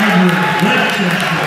Harvard, Westchester.